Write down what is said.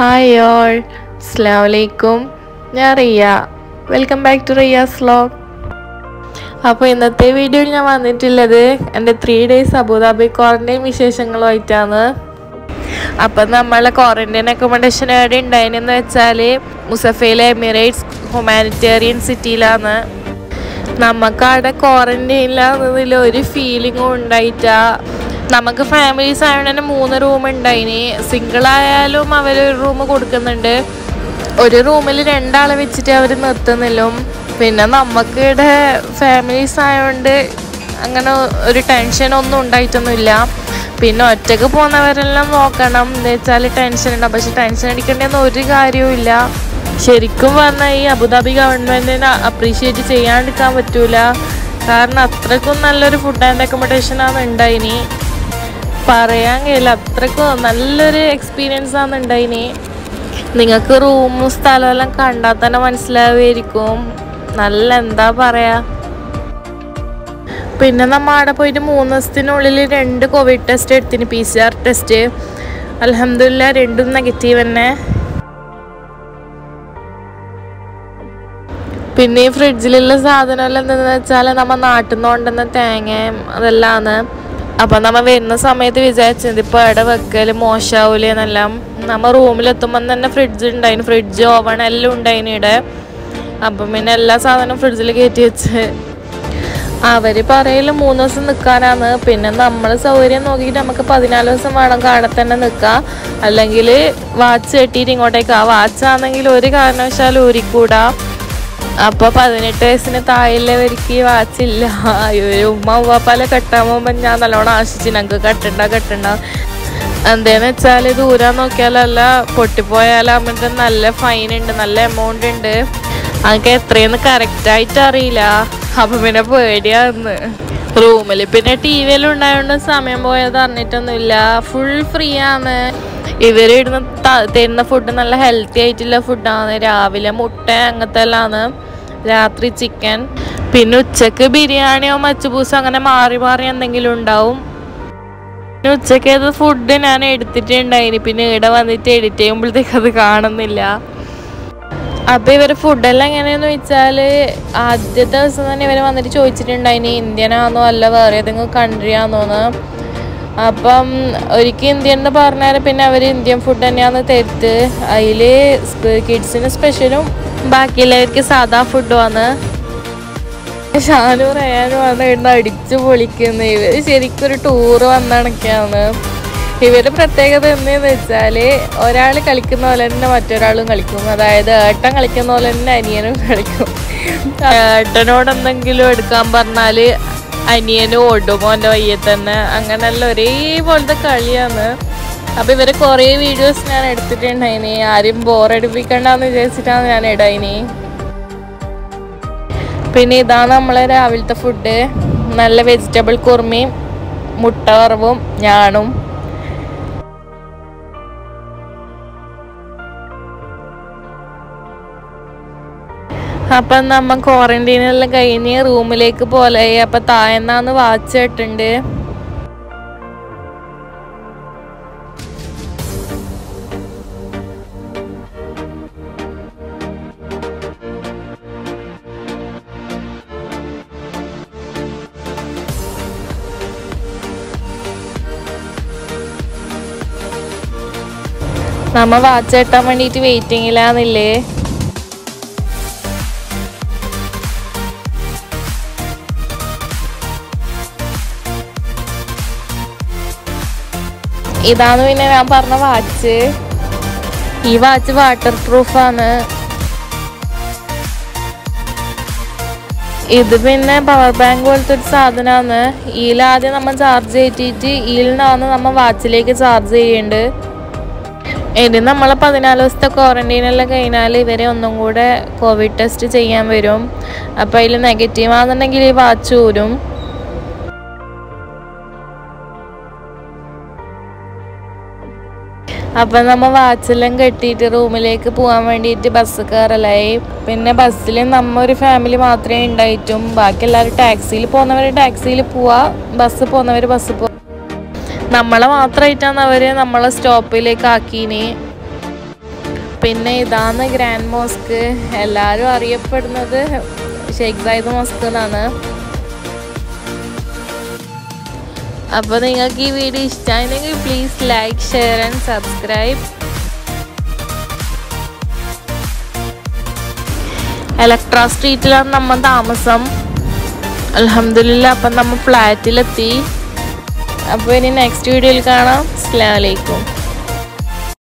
Hi all സ്ലാമലൈക്കും ഞാൻ Riya. Welcome back to Riya slow അപ്പോൾ ഇന്നത്തെ വീഡിയോയിൽ ഞാൻ വന്നിട്ടുള്ളത് എന്റെ three days Abu Dhabi quarantine വിശേഷങ്ങളുമായിട്ടാണ്. അപ്പം നമ്മളെ ക്വാറന്റൈൻ അക്കോമഡേഷൻ എവിടെ ഉണ്ടായിരുന്നെന്ന് വെച്ചാൽ മുസഫയിലെ എമിറേറ്റ്സ് ഹ്യൂമാനിറ്റേറിയൻ സിറ്റിയിലാണ് നമുക്ക് അവിടെ ക്വാറന്റൈനിലാണെന്നതിൽ ഒരു ഫീലിങ്ങും ഉണ്ടായിട്ടാ. നമുക്ക് ഫാമിലീസ് ആയതുകൊണ്ട് തന്നെ മൂന്ന് റൂം ഉണ്ടായിനി സിംഗിൾ ആയാലും അവർ ഒരു റൂം കൊടുക്കുന്നുണ്ട്. ഒരു റൂമിൽ രണ്ടാളെ വെച്ചിട്ട് അവർ നിർത്തുന്നില്ലും. പിന്നെ നമുക്ക് ഇവിടെ ഫാമിലീസ് ആയതുകൊണ്ട് അങ്ങനെ ഒരു ടെൻഷൻ ഒന്നും ഉണ്ടായിട്ടൊന്നുമില്ല. പിന്നെ ഒറ്റയ്ക്ക് പോകുന്നവരെല്ലാം നോക്കണം. എന്ന് വെച്ചാൽ ടെൻഷൻ ഉണ്ടാവും പക്ഷെ ടെൻഷൻ അടിക്കേണ്ടെന്ന് ഒരു കാര്യവും ഇല്ല. ശരിക്കും പറഞ്ഞാൽ ഈ അബുദാബി ഗവൺമെന്റിനെ അപ്രീഷിയേറ്റ് ചെയ്യാണ്ടിരിക്കാൻ പറ്റൂല. കാരണം അത്രക്കും നല്ലൊരു ഫുഡ് ആൻഡ് അക്കോമഡേഷൻ ആണ് ഉണ്ടായിനി. പറയാൻ കഴിയില്ല. അത്രക്കും നല്ലൊരു എക്സ്പീരിയൻസ് ആണ് ഉണ്ടായിനി. നിങ്ങൾക്ക് റൂമും സ്ഥലമെല്ലാം കണ്ടാൽ തന്നെ മനസ്സിലാവുമായിരിക്കും. നല്ല എന്താ പറയാ. പിന്നെ നമ്മൾ അവിടെ പോയിട്ട് മൂന്ന് ദിവസത്തിനുള്ളിൽ രണ്ട് കോവിഡ് ടെസ്റ്റ് എടുത്തിന് പി സി ആർ ടെസ്റ്റ് അലഹമില്ല രണ്ടും നെഗറ്റീവ് തന്നെ. പിന്നെ ഈ ഫ്രിഡ്ജിലുള്ള സാധനമെല്ലാം എന്താണെന്ന് വെച്ചാൽ നമ്മൾ നാട്ടിൽ നിന്ന് കൊണ്ടുവന്ന തേങ്ങയും അതെല്ലാമാണ് അപ്പം നമ്മ വരുന്ന സമയത്ത് വിചാരിച്ചത് ഇപ്പോൾ എവിടെ വെക്കൽ മോശമാവൂലെന്നെല്ലാം നമ്മ റൂമിലെത്തുമ്പം തന്നെ ഫ്രിഡ്ജ് ഉണ്ടായിന് ഫ്രിഡ്ജ് ഓവൺ എല്ലാം ഉണ്ടായിന് ഇവിടെ. അപ്പം പിന്നെ എല്ലാ സാധനവും ഫ്രിഡ്ജിൽ കയറ്റി വെച്ച്. അവർ പറയൽ മൂന്ന് ദിവസം നിൽക്കാനാണ് പിന്നെ നമ്മൾ സൗകര്യം നോക്കിയിട്ട് നമുക്ക് പതിനാല് ദിവസം വേണം കാണെ തന്നെ നിൽക്കാം അല്ലെങ്കിൽ വാച്ച് കെട്ടിയിട്ട് ഇങ്ങോട്ടേക്ക്. ആ വാച്ചാണെങ്കിൽ ഒരു കാരണവശാലും ഊരിക്കൂടാ. അപ്പൊ പതിനെട്ട് വയസ്സിന് താഴെയുള്ളവർക്ക് വാച്ചില്ല ഉമ്മ ഉപ്പാല കെട്ടാൻ പോകുമ്പോ ഞാൻ നല്ലോണം ആശിച്ചു ഞങ്ങൾക്ക് കെട്ടണ്ട കെട്ടണ്ട. എന്താന്ന് വെച്ചാൽ ദൂരം നോക്കിയാലല്ല പൊട്ടിപ്പോയാലാകുമ്പോഴത്തെ നല്ല ഫൈൻ ഉണ്ട് നല്ല എമൗണ്ട് ഉണ്ട്. അതൊക്കെ എത്രയെന്ന് കറക്റ്റായിട്ട് അറിയില്ല. അപ്പൊ പിന്നെ പേടിയാന്ന്. റൂമിൽ പിന്നെ ടി വിയെല്ലാം ഉണ്ടായതുകൊണ്ട് സമയം പോയത് അറിഞ്ഞിട്ടൊന്നുമില്ല. ഫുൾ ഫ്രീ ആണ്. ഇവർ ഇടുന്ന തരുന്ന ഫുഡ് നല്ല ഹെൽത്തി ആയിട്ടുള്ള ഫുഡാണ് രാവിലെ മുട്ട അങ്ങനത്തെ എല്ലാമാണ് രാത്രി ചിക്കൻ പിന്നെ ഉച്ചയ്ക്ക് ബിരിയാണിയോ മച്ചുപൂസോ അങ്ങനെ മാറി മാറി എന്തെങ്കിലും ഉണ്ടാവും. പിന്നെ ഉച്ചയ്ക്ക് അത് ഫുഡ് ഞാൻ എടുത്തിട്ടുണ്ടായിന്. പിന്നെ ഇവിടെ വന്നിട്ട് എഡിറ്റ് ചെയ്യുമ്പോഴത്തേക്ക് അത് കാണുന്നില്ല. അപ്പൊ ഇവർ ഫുഡെല്ലാം എങ്ങനെയാന്ന് വെച്ചാൽ ആദ്യത്തെ ദിവസം തന്നെ ഇവർ വന്നിട്ട് ചോദിച്ചിട്ടുണ്ടായിന് ഇന്ത്യൻ ആണോ അല്ല വേറെ ഏതെങ്കിലും കൺട്രി ആണോന്ന് അപ്പം ഒരിക്കൽ ഇന്ത്യൻ എന്ന് പറഞ്ഞാൽ പിന്നെ അവർ ഇന്ത്യൻ ഫുഡ് തന്നെയാണെന്ന് തരുത്ത്. അതിൽ കിഡ്സിന് സ്പെഷ്യലും ബാക്കിയുള്ളവർക്ക് സാധാ ഫുഡുമാണ് ഷാനു റയാനും ആണ് ഇന്ന് അടിച്ചു പൊളിക്കുന്നത് ഇവർ ശരിക്കും ഒരു ടൂറ് വന്നണക്കാണ് ഇവരുടെ പ്രത്യേകത എന്താന്ന് വെച്ചാൽ ഒരാൾ കളിക്കുന്ന പോലെ തന്നെ മറ്റൊരാളും കളിക്കും. അതായത് ഏട്ടൻ കളിക്കുന്ന പോലെ തന്നെ അനിയനും കളിക്കും. ഏട്ടനോട് എന്തെങ്കിലും എടുക്കാൻ പറഞ്ഞാൽ അനിയനും ഓടുമോ ഓന്റെ വയ്യെ തന്നെ അങ്ങനെയല്ല ഒരേപോലത്തെ കളിയാണ്. അപ്പോൾ ഇവരെ കുറേ വീഡിയോസ് ഞാൻ എടുത്തിട്ടുണ്ടായിനി. ആരും ബോറടിപ്പിക്കണ്ടെന്ന് വിചാരിച്ചിട്ടാണ് ഞാൻ ഇടായിനി. പിന്നെ ഇതാണ് നമ്മളെ രാവിലത്തെ ഫുഡ് നല്ല വെജിറ്റബിൾ കുറുമയും മുട്ട വറവും ഞാണും. അപ്പം നമ്മ ക്വാറന്റീനെല്ലാം കഴിഞ്ഞ് റൂമിലേക്ക് പോലെ അപ്പൊ താഴെന്നാന്ന് വാച്ച് ഇട്ടുണ്ട്. നമ്മ വാച്ച് കെട്ടാൻ വേണ്ടിയിട്ട് വെയിറ്റിങ്ങിലാന്നില്ലേ ഇതാണ് പിന്നെ ഞാൻ പറഞ്ഞ വാച്ച്. ഈ വാച്ച് വാട്ടർ പ്രൂഫാണ് ഇത് പിന്നെ പവർ ബാങ്ക് പോലത്തെ ഒരു സാധനമാണ് ഈലാദ്യം നമ്മൾ ചാർജ് ചെയ്തിട്ട് ഈലിനാണ് നമ്മൾ വാച്ചിലേക്ക് ചാർജ് ചെയ്യേണ്ടത് ഇനി നമ്മളെ പതിനാല് ദിവസത്തെ ക്വാറന്റൈനെല്ലാം കഴിഞ്ഞാൽ ഇവരെ ഒന്നും കൂടെ കോവിഡ് ടെസ്റ്റ് ചെയ്യാൻ വരും. അപ്പം അതിൽ നെഗറ്റീവ് ആണെന്നുണ്ടെങ്കിൽ വാച്ച് ഊരും. അപ്പം നമ്മൾ വാച്ചെല്ലാം കെട്ടിയിട്ട് റൂമിലേക്ക് പോകാൻ വേണ്ടിയിട്ട് ബസ് കയറലായി പിന്നെ ബസ്സിൽ നമ്മ ഒരു ഫാമിലി മാത്രമേ ഉണ്ടായിട്ടും. ബാക്കി എല്ലാവരും ടാക്സിയിൽ പോകുന്നവർ ടാക്സിയിൽ പോവാ. ബസ് പോകുന്നവർ ബസ് പോവാ നമ്മളെ മാത്രമായിട്ടാണ് അവർ നമ്മളെ സ്റ്റോപ്പിലേക്ക് ആക്കീനി പിന്നെ ഇതാണ് ഗ്രാൻഡ് മോസ്ക്. എല്ലാവരും അറിയപ്പെടുന്നത് ഷെയ്ഖ് സായിദ് മോസ്ക് എന്നാണ്. അപ്പോൾ നിങ്ങൾക്ക് ഈ video ഇഷ്ടമായിരുന്നെങ്കിൽ please like share and subscribe Electra സ്ട്രീറ്റിലാണ് നമ്മൾ താമസം. അലഹമില്ല അപ്പം നമ്മൾ ഫ്ലാറ്റിലെത്തി അപ്പോൾ ഇനി നെക്സ്റ്റ് വീഡിയോയിൽ കാണാം. അസ്സാം